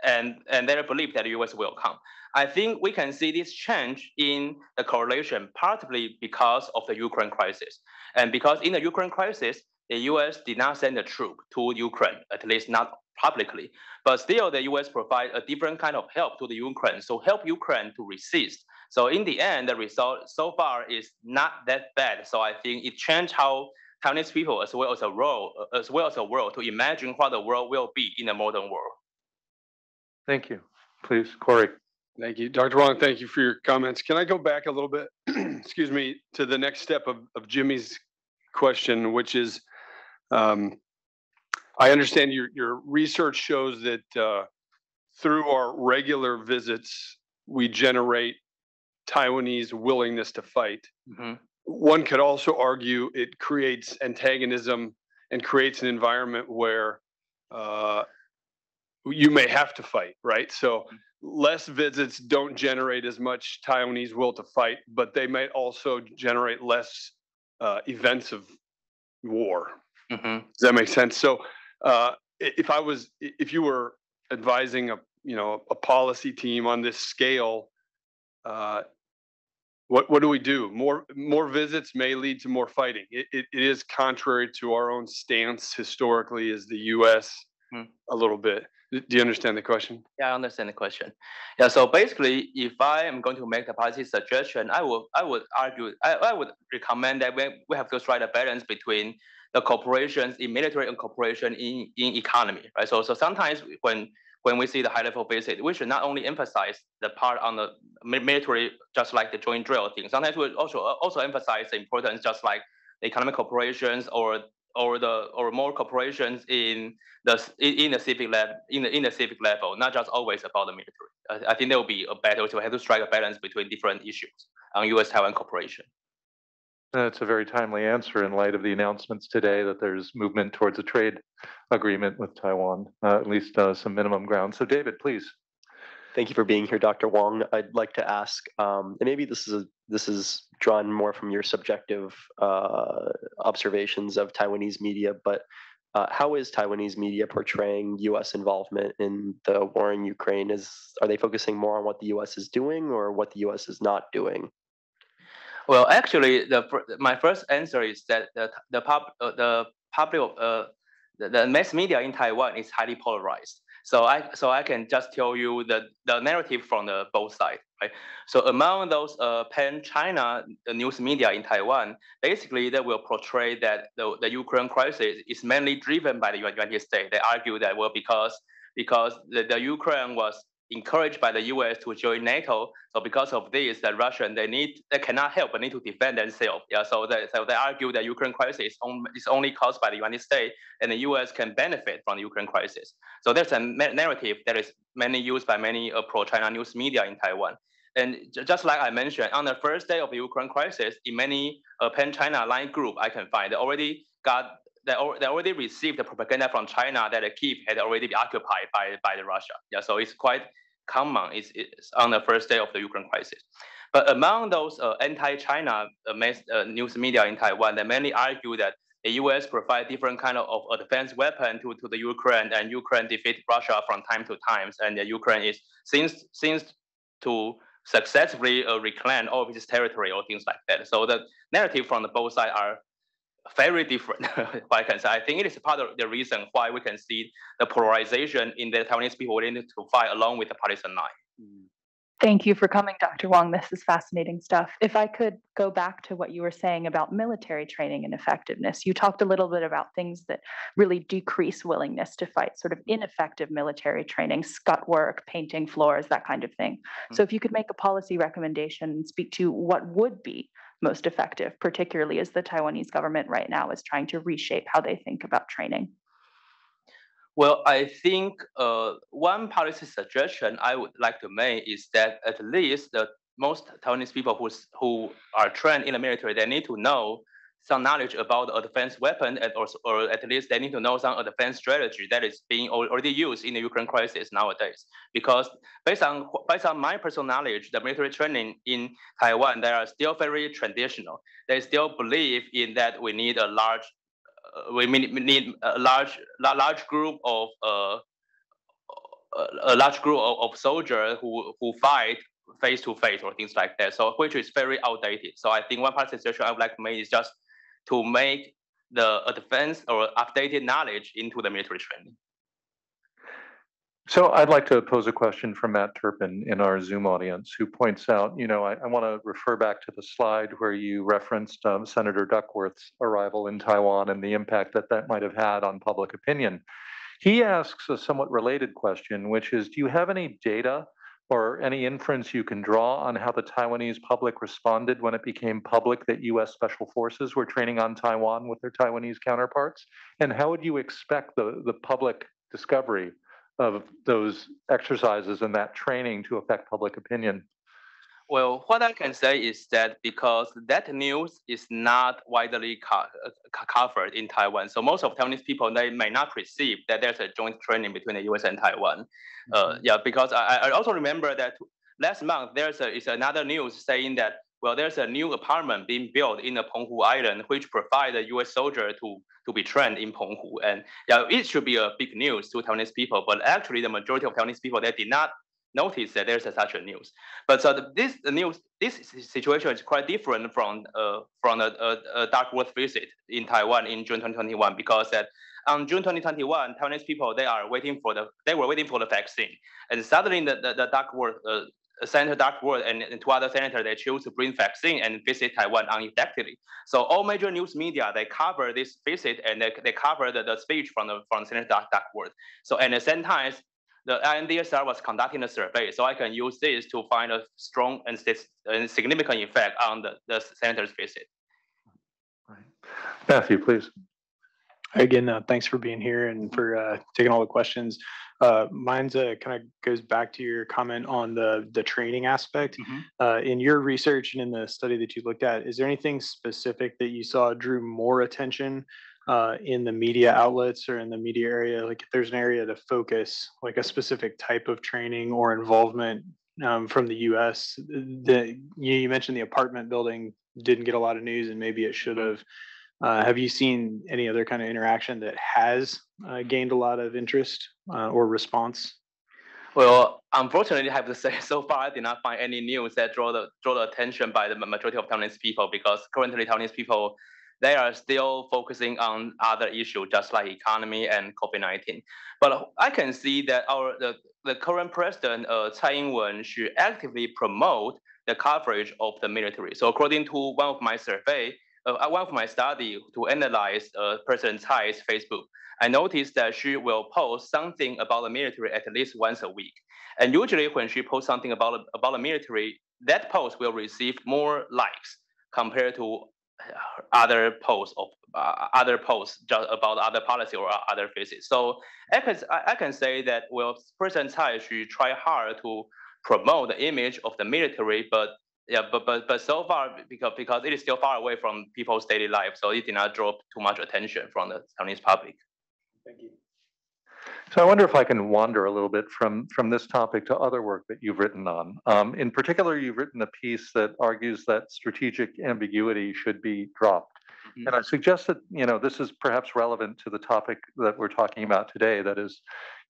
and and they believe that the U.S. will come. I think we can see this change in the correlation partly because of the Ukraine crisis, and because in the Ukraine crisis, the U.S. did not send a troop to Ukraine, at least not publicly. But still, the U.S. provide a different kind of help to the Ukraine, so help Ukraine to resist. So in the end, the result so far is not that bad. So I think it changed how Taiwanese people, as well as a world, as well as a world, to imagine what the world will be in the modern world. Thank you. Please, Corey. Thank you. Dr. Wang, thank you for your comments. Can I go back a little bit, excuse me, to the next step of, of Jimmy's question, which is, um, I understand your, your research shows that uh, through our regular visits, we generate Taiwanese willingness to fight. Mhm. One could also argue it creates antagonism and creates an environment where uh, you may have to fight, right? So less visits don't generate as much Taiwanese will to fight, but they might also generate less uh, events of war. Mhm. Does that make sense? So uh, if I was, if you were advising a, you know, a policy team on this scale, uh, what, what do we do? More, more visits may lead to more fighting. It, it, it is contrary to our own stance historically as the US Hmm. a little bit. Do you understand the question? Yeah, I understand the question. Yeah, so basically, if I am going to make the policy suggestion, I would I would argue I, I would recommend that we, we have to strike a balance between the corporations in military and cooperation in, in economy, right? So so sometimes when when we see the high level visit, we should not only emphasize the part on the military, just like the joint drill thing. Sometimes we also also emphasize the importance, just like the economic corporations or or the or more corporations in the in, the civic level in the in the civic level, not just always about the military. I, I think there will be a better to have to strike a balance between different issues on U.S. Taiwan cooperation. That's a very timely answer in light of the announcements today that there's movement towards a trade agreement with Taiwan, uh, at least uh, some minimum ground. So David, please. Thank you for being here, Dr. Wang. I'd like to ask, um, and maybe this is a, this is drawn more from your subjective uh, observations of Taiwanese media, but uh, how is Taiwanese media portraying U.S. involvement in the war in Ukraine? Is are they focusing more on what the U.S. is doing or what the U.S. is not doing? Well, actually, the my first answer is that the the pub uh, the public uh, the, the mass media in Taiwan is highly polarized. So I so I can just tell you the the narrative from the both sides, right? So among those uh, pan China news media in Taiwan, basically they will portray that the, the Ukraine crisis is mainly driven by the United States. They argue that well because because the, the Ukraine was encouraged by the U.S. to join NATO. So because of this, the Russian they need they cannot help but need to defend themselves. Yeah. So they so they argue that Ukraine crisis is, on, is only caused by the United States, and the U.S. can benefit from the Ukraine crisis. So there's a narrative that is mainly used by many uh, pro-China news media in Taiwan. And just like I mentioned, on the first day of the Ukraine crisis, in many uh, pan-China line group I can find, they already got they, already received the propaganda from China that the Kiev had already been occupied by, by the Russia. Yeah, so it's quite common. It's, it's on the first day of the Ukraine crisis. But among those uh, anti-China uh, uh, news media in Taiwan, they mainly argue that the U.S. provide different kind of, of advanced weapon to, to the Ukraine, and Ukraine defeat Russia from time to times, and the Ukraine is since seems to successfully uh, reclaim all of its territory or things like that. So the narrative from the both sides are very different. I can say, I think it is part of the reason why we can see the polarization in the Taiwanese people willing to fight along with the partisan line. Thank you for coming, Dr. Wang. This is fascinating stuff. If I could go back to what you were saying about military training and effectiveness, you talked a little bit about things that really decrease willingness to fight, sort of ineffective military training, scut work, painting floors, that kind of thing. Hmm. So if you could make a policy recommendation and speak to what would be most effective, particularly as the Taiwanese government right now is trying to reshape how they think about training. Well, I think uh, one policy suggestion I would like to make is that at least the most Taiwanese people who's, who are trained in the military, they need to know some knowledge about advanced weapon, also, or at least they need to know some advanced strategy that is being already used in the Ukraine crisis nowadays. Because based on based on my personal knowledge, the military training in Taiwan, they are still very traditional. They still believe in that we need a large uh, we need, a large large group of uh, a large group of, of soldiers who who fight face to face or things like that. So which is very outdated. So I think one part of the suggestion I would like to make is just to make the advanced or updated knowledge into the military training. So I'd like to pose a question from Matt Turpin in our Zoom audience, who points out, you know, I, I want to refer back to the slide where you referenced um, Senator Duckworth's arrival in Taiwan and the impact that that might have had on public opinion. He asks a somewhat related question, which is, do you have any data or any inference you can draw on how the Taiwanese public responded when it became public that US Special Forces were training on Taiwan with their Taiwanese counterparts? And how would you expect the, the public discovery of those exercises and that training to affect public opinion? Well, what I can say is that because that news is not widely co covered in Taiwan, so most of Taiwanese people they may not perceive that there's a joint training between the U.S. and Taiwan. Uh, mm-hmm. yeah, because I, I also remember that last month there's a, is another news saying that well there's a new apartment being built in the Penghu Island which provides the U.S. soldier to to be trained in Penghu, and yeah, it should be a big news to Taiwanese people, but actually the majority of Taiwanese people they did not notice that there's a, such a news. But so the, this the news this situation is quite different from uh, from a, a, a Duckworth visit in Taiwan in June 2021 because that on June 2021, Taiwanese people they are waiting for the they were waiting for the vaccine, and suddenly the the, the Duckworth uh, Senator Duckworth and, and two other senators they chose to bring vaccine and visit Taiwan unexpectedly. So all major news media they cover this visit and they, they cover the, the speech from the from Senator Duckworth. So at the same time, the INDSR was conducting a survey, so I can use this to find a strong and, and significant effect on the, the senator's visit. Matthew, please. Again, uh, thanks for being here and for uh, taking all the questions. Uh, mine's uh, kind of goes back to your comment on the the training aspect. Mm -hmm. in your research and in the study that you looked at, is there anything specific that you saw drew more attention uh, in the media outlets or in the media area, like if there's an area to focus, like a specific type of training or involvement um, from the U.S. The you, you, mentioned the apartment building didn't get a lot of news, and maybe it should have. Uh, have you seen any other kind of interaction that has uh, gained a lot of interest uh, or response? Well, unfortunately, I have to say, so far I did not find any news that draw the draw the attention by the majority of Taiwanese people because currently Taiwanese people they are still focusing on other issues, just like economy and COVID-19. But I can see that our the, the current president, uh, Tsai Ing-wen, should actively promote the coverage of the military. So according to one of my survey, uh, one of my study to analyze uh, President Tsai's Facebook, I noticed that she will post something about the military at least once a week. And usually when she posts something about, about the military, that post will receive more likes compared to other posts of uh, other posts just about other policy or other phases. So I can, I can say that well, President Tsai should try hard to promote the image of the military, but yeah, but but but so far because because it is still far away from people's daily life, so it did not draw too much attention from the Chinese public. Thank you. So I wonder if I can wander a little bit from, from this topic to other work that you've written on. Um, in particular, you've written a piece that argues that strategic ambiguity should be dropped. Mm -hmm. And I suggest that, you know, this is perhaps relevant to the topic that we're talking about today, that is,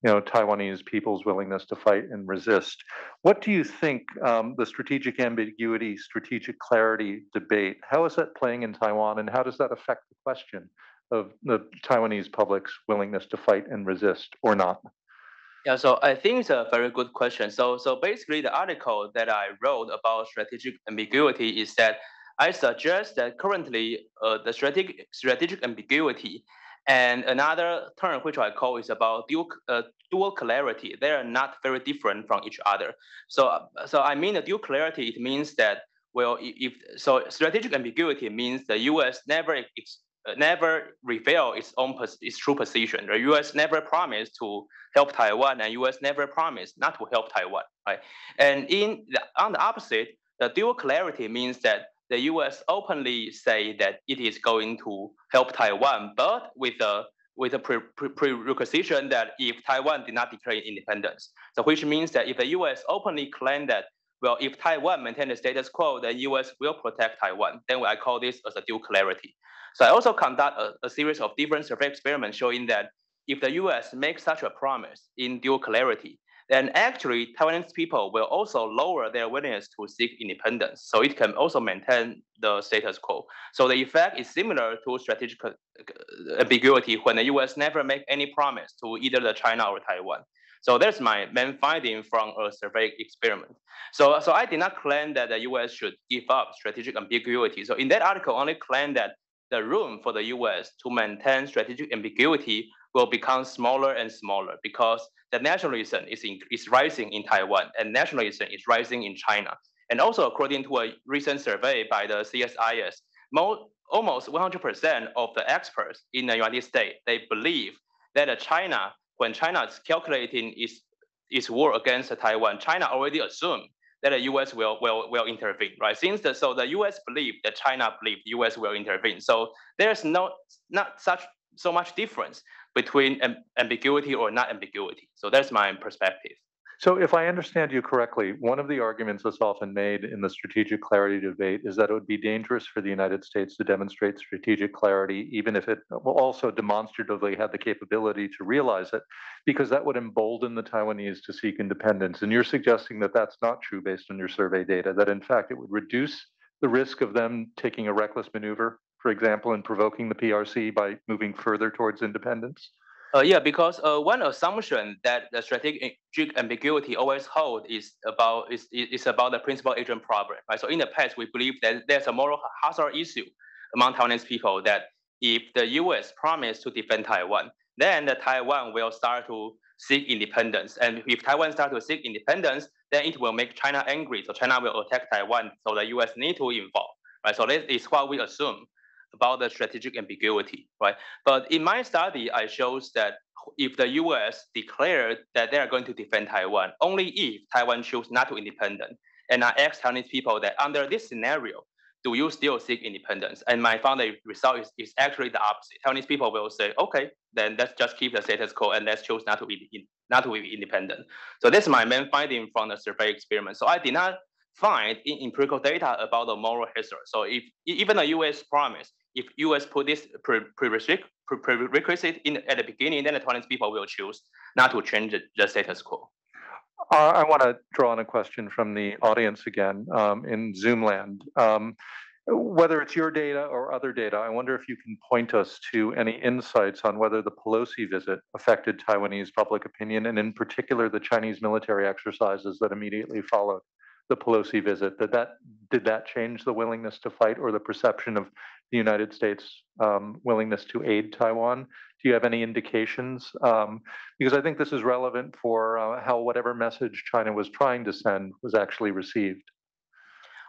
you know, Taiwanese people's willingness to fight and resist. What do you think um, the strategic ambiguity, strategic clarity debate, how is that playing in Taiwan and how does that affect the question of the Taiwanese public's willingness to fight and resist or not? Yeah, so I think it's a very good question. So, so basically, the article that I wrote about strategic ambiguity is that I suggest that currently uh, the strategic strategic ambiguity and another term which I call is about dual uh, dual clarity. They are not very different from each other. So, so I mean the dual clarity. It means that well, if so, strategic ambiguity means the U.S. never ex Uh, never reveal its own its true position. The U.S. never promised to help Taiwan, and U.S. never promised not to help Taiwan. Right? And in the, on the opposite, the dual clarity means that the U.S. openly say that it is going to help Taiwan, but with a with a pre, pre, that if Taiwan did not declare independence, so which means that if the U.S. openly claim that well, if Taiwan maintain the status quo, the U.S. will protect Taiwan. Then I call this as a dual clarity. So I also conduct a, a series of different survey experiments showing that if the US makes such a promise in dual clarity, then actually Taiwanese people will also lower their willingness to seek independence. So it can also maintain the status quo. So the effect is similar to strategic uh, ambiguity when the US never make any promise to either the China or Taiwan. So that's my main finding from a survey experiment. So, so I did not claim that the US should give up strategic ambiguity. So in that article, I only claim that the room for the US to maintain strategic ambiguity will become smaller and smaller because the nationalism is, in, is rising in Taiwan and nationalism is rising in China. And also, according to a recent survey by the CSIS, mo- almost 100% of the experts in the United States, they believe that China, when China is calculating its, its war against Taiwan, China already assumed that the U.S. will will will intervene, right? Since the so the U.S. believe that China believe the U.S. will intervene, so there's no not such so much difference between ambiguity or not ambiguity. So that's my perspective. So if I understand you correctly, one of the arguments that's often made in the strategic clarity debate is that it would be dangerous for the United States to demonstrate strategic clarity, even if it also demonstratively had the capability to realize it, because that would embolden the Taiwanese to seek independence. And you're suggesting that that's not true based on your survey data, that in fact it would reduce the risk of them taking a reckless maneuver for example, in provoking the PRC by moving further towards independence? Uh, yeah, because uh, one assumption that the strategic ambiguity always hold is about is, is about the principal agent problem. Right? So in the past, we believe that there's a moral hazard issue among Taiwanese people that if the U.S. promised to defend Taiwan, then the Taiwan will start to seek independence. And if Taiwan start to seek independence, then it will make China angry. So China will attack Taiwan. So the U.S. need to involve. Right. So this is what we assume about the strategic ambiguity, right? But in my study, I shows that if the U.S. declared that they are going to defend Taiwan, only if Taiwan choose not to independent, and I asked Chinese people that under this scenario, do you still seek independence? And my found the result is, is actually the opposite. Taiwanese people will say, okay, then let's just keep the status quo and let's choose not to be not to be independent. So this is my main finding from the survey experiment. So I did not find in empirical data about the moral hazard. So if even the U.S. promise if US put this prerequisite in at the beginning, then the Taiwanese people will choose not to change the, the status quo. Uh, I want to draw on a question from the audience again um, in Zoomland. Um, whether it's your data or other data, I wonder if you can point us to any insights on whether the Pelosi visit affected Taiwanese public opinion, and in particular the Chinese military exercises that immediately followed the Pelosi visit. Did that did that change the willingness to fight or the perception of the United States um, willingness to aid Taiwan? Do you have any indications? Um, because I think this is relevant for uh, how whatever message China was trying to send was actually received.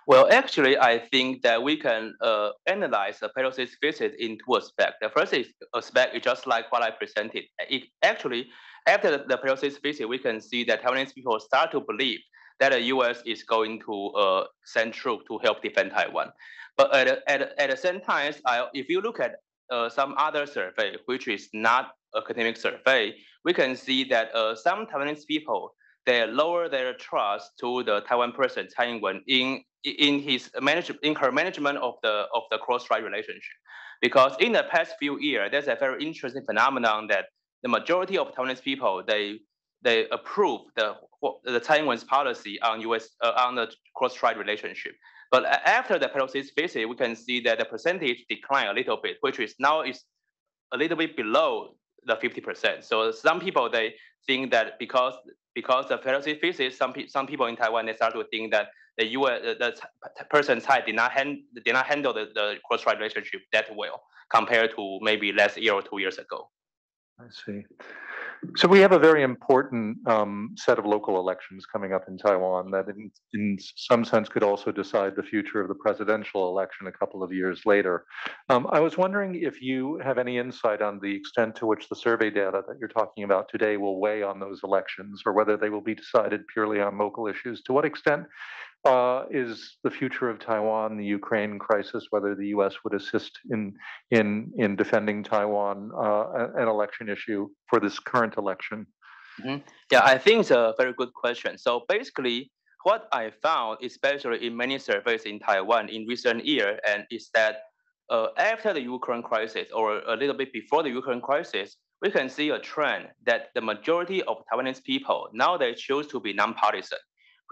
Well, actually, I think that we can uh, analyze the Pelosi's visit in two aspects. The first aspect is just like what I presented. It actually, after the, the Pelosi's visit, we can see that Taiwanese people start to believe that the U.S. is going to uh, send troops to help defend Taiwan. But at, at, at the same time, I, if you look at uh, some other survey, which is not academic survey, we can see that uh, some Taiwanese people they lower their trust to the Taiwan president Tsai Ing-wen in in his manage in her management of the of the cross-strait relationship, because in the past few years, there's a very interesting phenomenon that the majority of Taiwanese people they they approve the the Tsai Ing-wen's policy on U.S. Uh, on the cross-strait relationship. But after the Pelosi's visit, we can see that the percentage declined a little bit, which is now is a little bit below the 50%. So some people they think that because because the Pelosi visit, some pe- some people in Taiwan they start to think that the U.S. the, the person side did not hand, did not handle the, the cross-strait relationship that well compared to maybe last year or two years ago. I see. So we have a very important um, set of local elections coming up in Taiwan that in, in some sense could also decide the future of the presidential election a couple of years later. Um, I was wondering if you have any insight on the extent to which the survey data that you're talking about today will weigh on those elections or whether they will be decided purely on local issues. To what extent uh, is the future of Taiwan, the Ukraine crisis, whether the U.S. would assist in in in defending Taiwan, uh, an election issue for this current election? Mm-hmm. Yeah, I think it's a very good question. So basically, what I found, especially in many surveys in Taiwan in recent years, and is that uh, after the Ukraine crisis or a little bit before the Ukraine crisis, we can see a trend that the majority of Taiwanese people now they choose to be nonpartisan,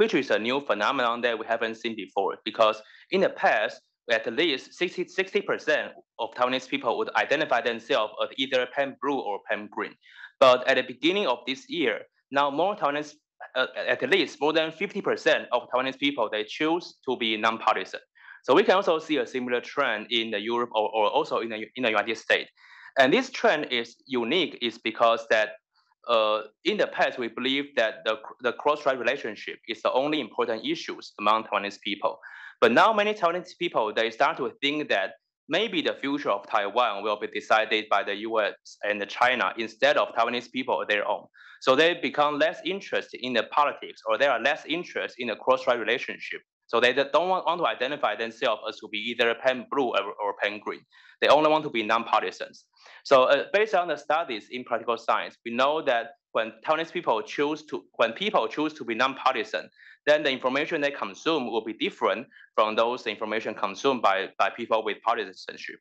which is a new phenomenon that we haven't seen before. Because in the past, at least 60, 60% of Taiwanese people would identify themselves as either Pan Blue or Pan Green. But at the beginning of this year, now more Taiwanese, uh, at least more than 50% of Taiwanese people, they choose to be nonpartisan. So we can also see a similar trend in the Europe or, or also in the, in the United States. And this trend is unique is because that uh, in the past, we believe that the, the cross-strait relationship is the only important issues among Taiwanese people. But now many Taiwanese people, they start to think that maybe the future of Taiwan will be decided by the US and China instead of Taiwanese people their own. So they become less interested in the politics or they are less interested in the cross-strait relationship. So they don't want, to identify themselves as to be either pan blue or, or pan green. They only want to be non-partisans. So uh, based on the studies in political science, we know that when Taiwanese people choose to, when people choose to be non-partisan, then the information they consume will be different from those information consumed by, by people with partisanship.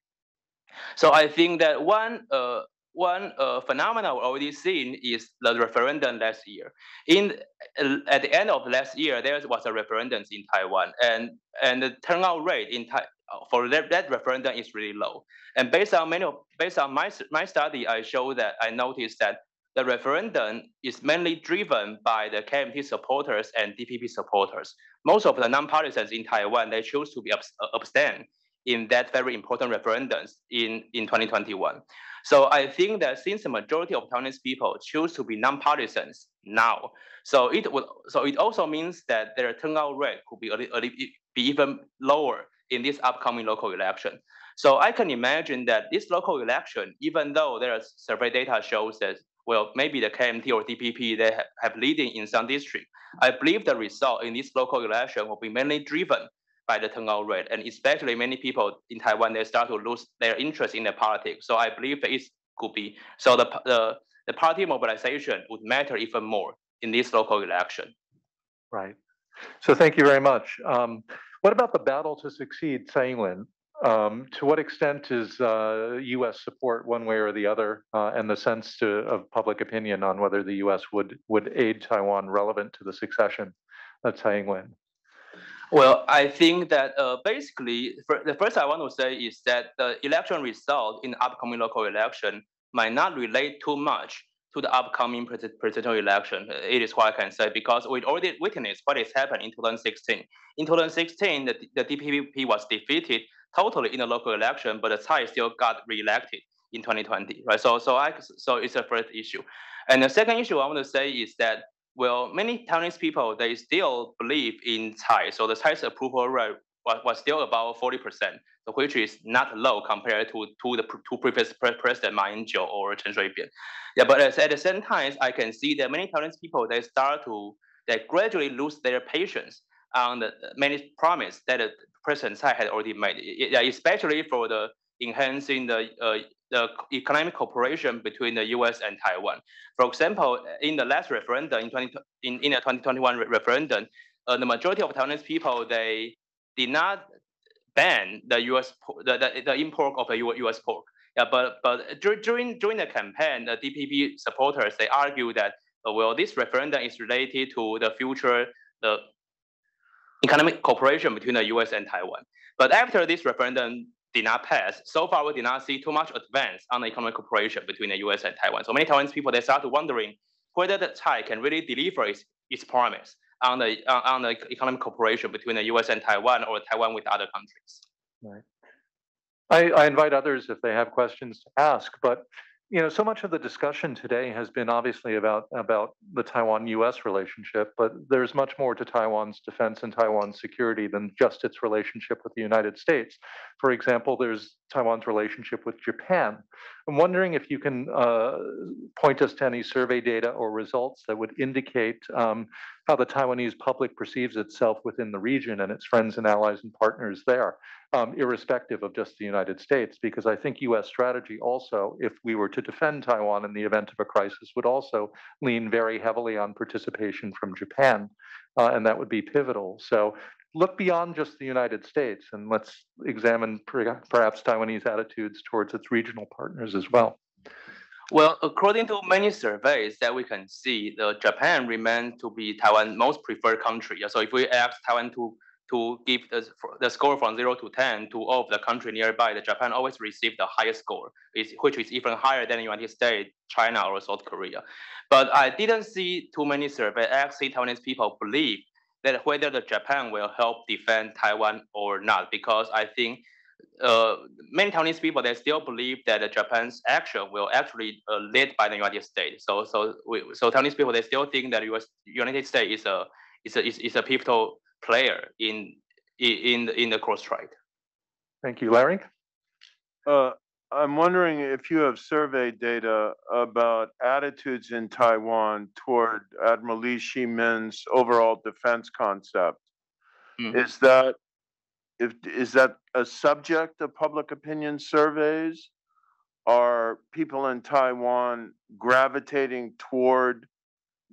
So I think that one uh, one uh, phenomenon we already seen is the referendum last year. In uh, at the end of last year, there was a referendum in Taiwan, and and the turnout rate in Tai for that, that referendum is really low. And based on many based on my my study, I show that I noticed that the referendum is mainly driven by the KMT supporters and DPP supporters. Most of the non-partisans in Taiwan they choose to be abstain in that very important referendum in, in 2021. So I think that since the majority of Taiwanese people choose to be non-partisans now, so it would so it also means that their turnout rate could be a, a, be even lower in this upcoming local election. So I can imagine that this local election, even though their survey data shows that well maybe the KMT or DPP they have leading in some district, I believe the result in this local election will be mainly driven by the turnout rate. And especially many people in Taiwan, they start to lose their interest in the politics. So I believe it could be, so the, the, the party mobilization would matter even more in this local election. Right. So thank you very much. Um, what about the battle to succeed, Tsai Ing-wen? Um, to what extent is uh, U.S. support one way or the other, uh, and the sense to, of public opinion on whether the U.S. would would aid Taiwan relevant to the succession of Tsai Ing-wen? Well, I think that uh, basically, the first I want to say is that the election result in the upcoming local election might not relate too much to the upcoming presidential election. It is what I can say because we already witnessed what has happened in 2016. In 2016, the, the DPP was defeated totally in the local election, but the Tsai still got reelected in 2020, right? So, so I, so it's the first issue. And the second issue I want to say is that well, many Taiwanese people, they still believe in Tsai. So the Tsai's approval rate was, was still about 40%, so which is not low compared to, to the two previous president, Ma Ying-jeou or Chen Shui-bian. Yeah, but at the same time, I can see that many Taiwanese people, they start to, they gradually lose their patience on the many promise that President Tsai had already made, especially for the enhancing the uh, the economic cooperation between the U.S. and Taiwan. For example, in the last referendum in 20, in, in the 2021 referendum, uh, the majority of Taiwanese people they did not ban the U.S. the, the, the import of the U.S. pork. Yeah, but but during during the campaign, the DPP supporters they argue that uh, well this referendum is related to the future the economic cooperation between the U.S. and Taiwan. But after this referendum, did not pass. So far, we did not see too much advance on the economic cooperation between the US and Taiwan. So many Taiwanese people, they start wondering whether the Tsai can really deliver its, its promise on the, uh, on the economic cooperation between the US and Taiwan or Taiwan with other countries. Right. I, I invite others if they have questions to ask, but you know, so much of the discussion today has been obviously about about the Taiwan-U.S. relationship, but there's much more to Taiwan's defense and Taiwan's security than just its relationship with the United States. For example, there's Taiwan's relationship with Japan. I'm wondering if you can uh, point us to any survey data or results that would indicate um, how the Taiwanese public perceives itself within the region and its friends and allies and partners there um, irrespective of just the United States, because I think US strategy also, if we were to defend Taiwan in the event of a crisis, would also lean very heavily on participation from Japan, uh, and that would be pivotal. So look beyond just the United States and let's examine perhaps Taiwanese attitudes towards its regional partners as well. Well, according to many surveys that we can see, the Japan remains to be Taiwan's most preferred country. So if we ask Taiwan to to give the, the score from zero to 10 to all of the country nearby, the Japan always receive the highest score, which is even higher than United States, China, or South Korea. But I didn't see too many surveys actually Taiwanese people believe that whether the Japan will help defend Taiwan or not, because I think uh, many Taiwanese people they still believe that the Japan's action will actually uh, led by the United States. So so we, so Taiwanese people they still think that US United States is a is a is, is a pivotal player in in in the cross strait. Thank you, Larry. Uh, I'm wondering if you have survey data about attitudes in Taiwan toward Admiral Lee Hsi-min's overall defense concept. Mm. Is that if is that a subject of public opinion surveys? Are people in Taiwan gravitating toward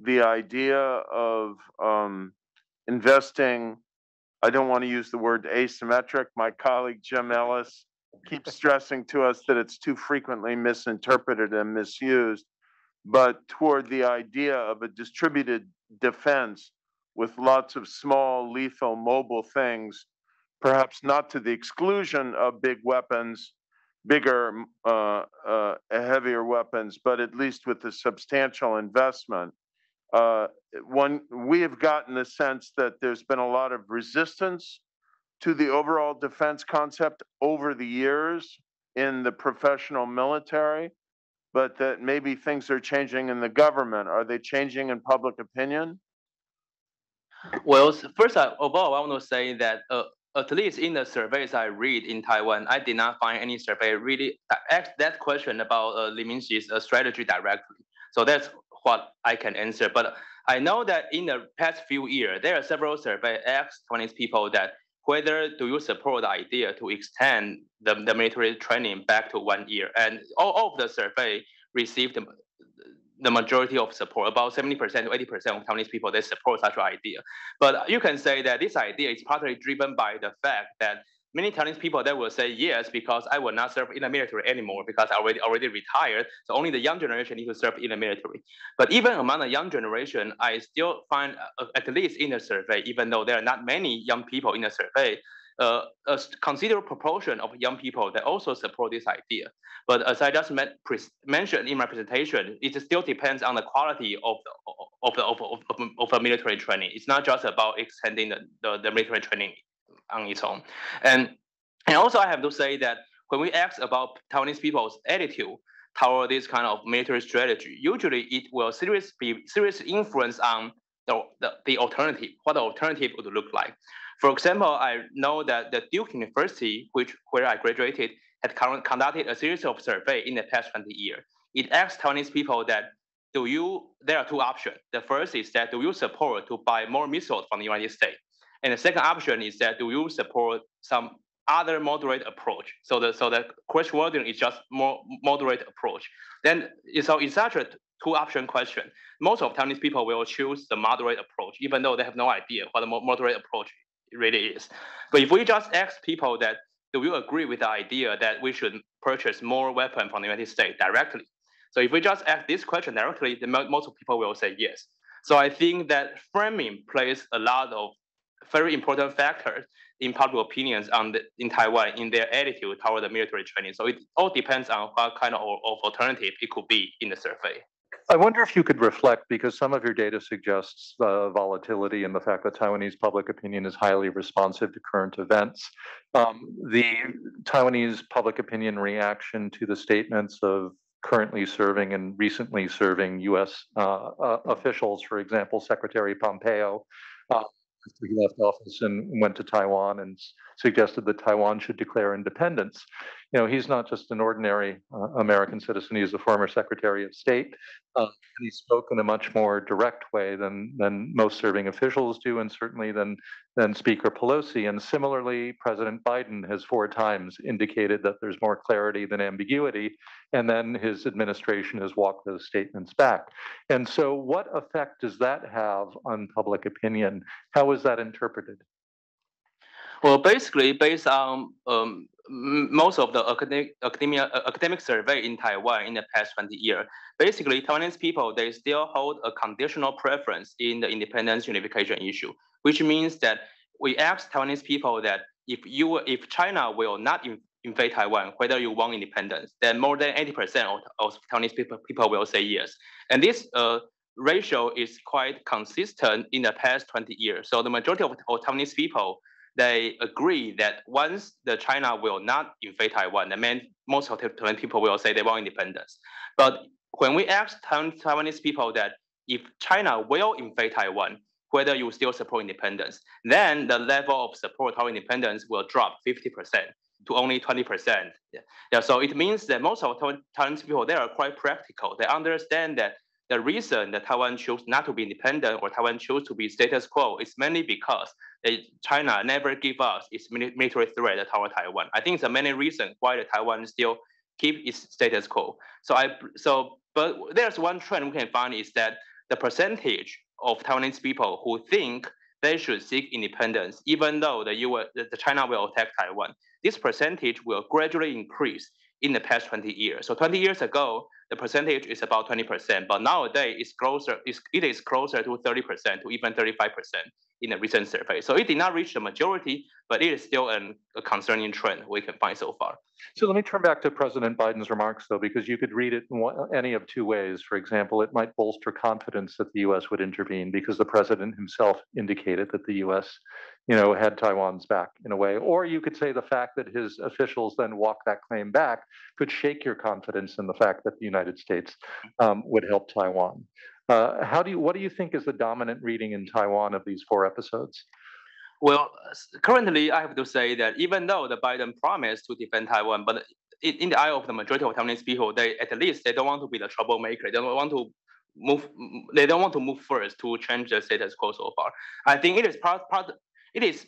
the idea of um, investing? I don't want to use the word asymmetric. My colleague Jim Ellis keeps stressing to us that it's too frequently misinterpreted and misused, but toward the idea of a distributed defense with lots of small, lethal, mobile things, perhaps not to the exclusion of big weapons, bigger, uh, uh, heavier weapons, but at least with a substantial investment. Uh, one, we have gotten the sense that there's been a lot of resistance to the overall defense concept over the years in the professional military, but that maybe things are changing in the government. Are they changing in public opinion? Well, first of all, I want to say that uh, at least in the surveys I read in Taiwan, I did not find any survey really ask that question about uh, Lee Min-hsi's uh, strategy directly. So that's what I can answer. But I know that in the past few years, there are several surveys asked Chinese people that whether do you support the idea to extend the, the military training back to one year? And all, of the survey received the, majority of support, about 70% to 80% of Taiwanese people, they support such an idea. But you can say that this idea is partly driven by the fact that many Chinese people that will say yes because I will not serve in the military anymore because I already already retired. So only the young generation need to serve in the military. But even among the young generation, I still find uh, at least in the survey, even though there are not many young people in the survey, uh, a considerable proportion of young people that also support this idea. But as I just mentioned in my presentation, it still depends on the quality of of of, of, of, of military training. It's not just about extending the, the, the military training on its own. And, and also I have to say that when we ask about Taiwanese people's attitude toward this kind of military strategy, usually it will serious be serious influence on the, the, the alternative, what the alternative would look like. For example, I know that the Duke University, which where I graduated, had conducted a series of survey in the past 20 years. It asked Taiwanese people that do you, there are two options. The first is that do you support to buy more missiles from the United States? And the second option is that do you support some other moderate approach? So the so the question wording is just more moderate approach. Then so it's such a two option question. Most of Chinese people will choose the moderate approach, even though they have no idea what the moderate approach really is. But if we just ask people that do you agree with the idea that we should purchase more weapons from the United States directly? So if we just ask this question directly, then most of people will say yes. So I think that framing plays a lot of very important factors in public opinions on the, in Taiwan in their attitude toward the military training. So it all depends on what kind of, of alternative it could be in the survey. I wonder if you could reflect, because some of your data suggests uh, volatility and the fact that Taiwanese public opinion is highly responsive to current events. Um, the Taiwanese public opinion reaction to the statements of currently serving and recently serving US uh, uh, officials, for example, Secretary Pompeo, uh, he left office and went to Taiwan and suggested that Taiwan should declare independence. You know, he's not just an ordinary uh, American citizen, he's a former Secretary of State. Uh, he spoke in a much more direct way than, than most serving officials do, and certainly than, than Speaker Pelosi. And similarly, President Biden has four times indicated that there's more clarity than ambiguity, and then his administration has walked those statements back. And so, what effect does that have on public opinion? How is that interpreted? Well, basically, based on um, most of the academic academia uh, academic survey in Taiwan in the past 20 years. Basically, Taiwanese people they still hold a conditional preference in the independence unification issue, which means that we ask Taiwanese people that if you if China will not invade Taiwan, whether you want independence, then more than 80% of, of Taiwanese people, people will say yes. And this uh, ratio is quite consistent in the past 20 years. So the majority of, of Taiwanese people they agree that once the China will not invade Taiwan, that means most of the people will say they want independence. But when we ask Taiwanese people that if China will invade Taiwan, whether you still support independence, then the level of support for independence will drop 50% to only 20%. Yeah. yeah, so it means that most of Taiwanese people, they are quite practical. They understand that the reason that Taiwan chose not to be independent or Taiwan chose to be status quo is mainly because China never give us its military threat toward Taiwan. I think it's a many reasons why the Taiwan still keep its status quo. So I so but there's one trend we can find is that the percentage of Taiwanese people who think they should seek independence, even though the US, the China will attack Taiwan, this percentage will gradually increase in the past 20 years. So 20 years ago, the percentage is about 20%, but nowadays it's closer, it's, it is closer to 30% to even 35% in a recent survey. So it did not reach the majority, but it is still an, a concerning trend we can find so far. So let me turn back to President Biden's remarks, though, because you could read it in one, any of two ways. For example, it might bolster confidence that the U.S. would intervene because the president himself indicated that the U.S. you know, had Taiwan's back in a way. Or you could say the fact that his officials then walk that claim back could shake your confidence in the fact that the United States um, would help Taiwan. Uh, how do you, what do you think is the dominant reading in Taiwan of these four episodes? Well, currently, I have to say that even though the Biden promised to defend Taiwan, but in the eye of the majority of Taiwanese people, they at least they don't want to be the troublemaker. They don't want to move. They don't want to move first to change the status quo so far. I think it is part part. It is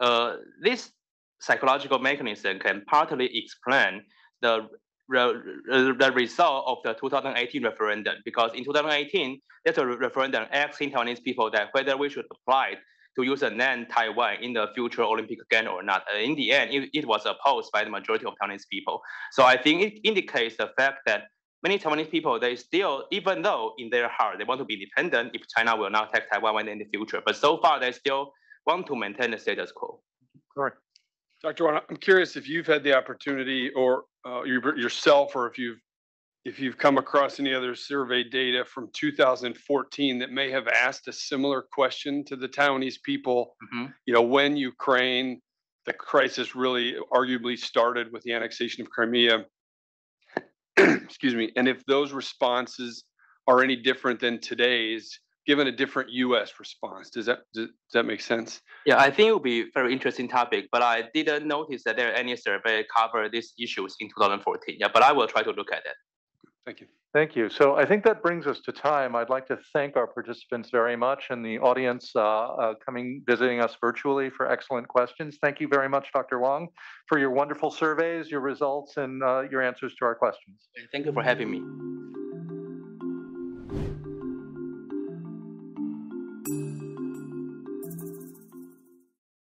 uh, this psychological mechanism can partly explain the the result of the 2018 referendum because in 2018 there's a referendum asking Taiwanese people that whether we should apply to use the name Taiwan in the future Olympic game or not. Uh, in the end, it, it, was opposed by the majority of Taiwanese people. So I think it indicates the fact that many Taiwanese people, they still, even though in their heart they want to be independent if China will not take Taiwan in the future, but so far they still want to maintain the status quo. Correct. Dr. Wang, I'm curious if you've had the opportunity or uh, yourself or if you've if you've come across any other survey data from 2014 that may have asked a similar question to the Taiwanese people, mm-hmm. you know, when Ukraine, the crisis really arguably started with the annexation of Crimea. Excuse me. And if those responses are any different than today's, given a different U.S. response, does that does, does that make sense? Yeah, I think it will be a very interesting topic, but I didn't notice that there are any survey cover these issues in 2014. Yeah, but I will try to look at it. Thank you. Thank you. So I think that brings us to time. I'd like to thank our participants very much and the audience uh, uh, coming, visiting us virtually for excellent questions. Thank you very much, Dr. Wang, for your wonderful surveys, your results, and uh, your answers to our questions. Thank you for having me.